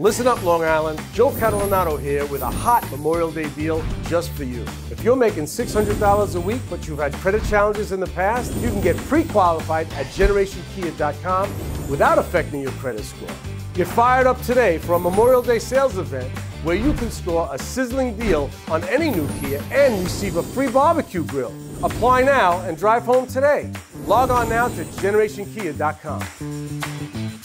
Listen up, Long Island. Joe Catalanato here with a hot Memorial Day deal just for you. If you're making $600 a week, but you've had credit challenges in the past, you can get pre-qualified at GenerationKia.com without affecting your credit score. Get fired up today for a Memorial Day sales event where you can score a sizzling deal on any new Kia and receive a free barbecue grill. Apply now and drive home today. Log on now to GenerationKia.com.